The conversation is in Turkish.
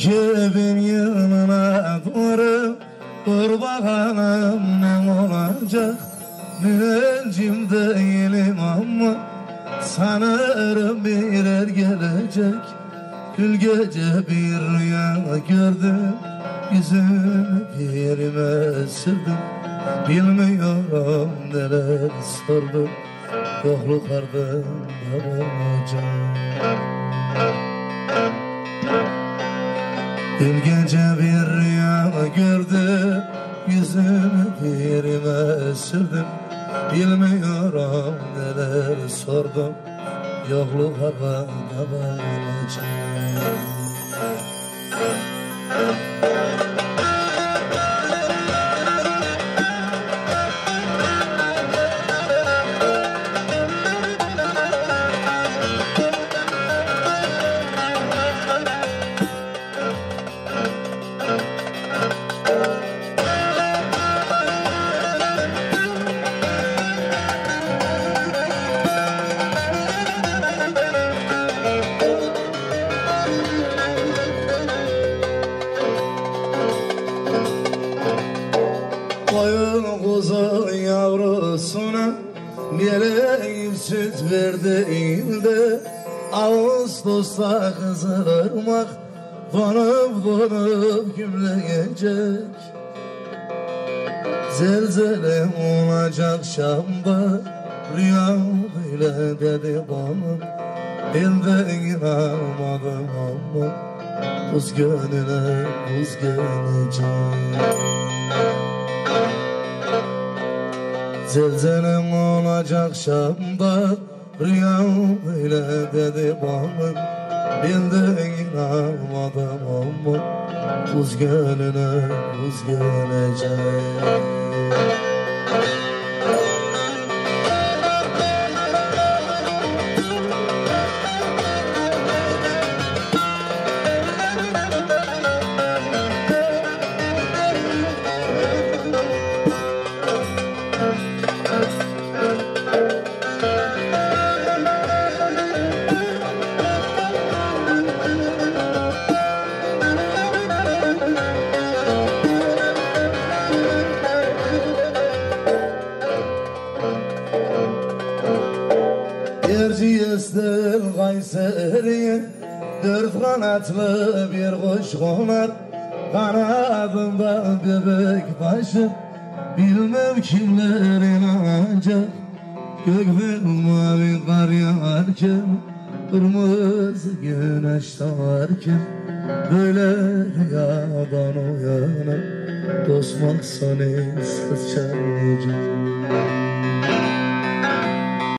İki bin yılına doğru Dur bakalım ne olacak? Müneccim değilim ama Sanırım birer gelecek. Gül gece bir rüya gördüm Yüzümü birime sürdüm. Bilmiyorum neler sordum Yokluk ardında Bir gece bir rüya gördüm Yüzümü birime sürdüm. Bilmiyorum neler sordum Yokluk havada bağlayacak kuzu yavrusuna Meleğim süt verdiğinde Ağustos'ta kızılırmak Konup konup gümleyecek. Zelzele olacak Şam'da Rüya böyle dedi bana. Ben de inanmadım ama Buz gönlüne buz gelecek Zelzelem olacak Şam'da Rüya öyle dedi Ben de inanmadım ama Buz gönlüne buz gelecek Erciyes'ten Kayseri'ye Dört kanatlı bir kuş konar. Kanadında bebek başı. Bilmem kimler inanacak. Gökten mavi kar yağarken Kırmızı güneş doğarken Böyle rüyadan uyanıp Dostmak seni sıçrayacak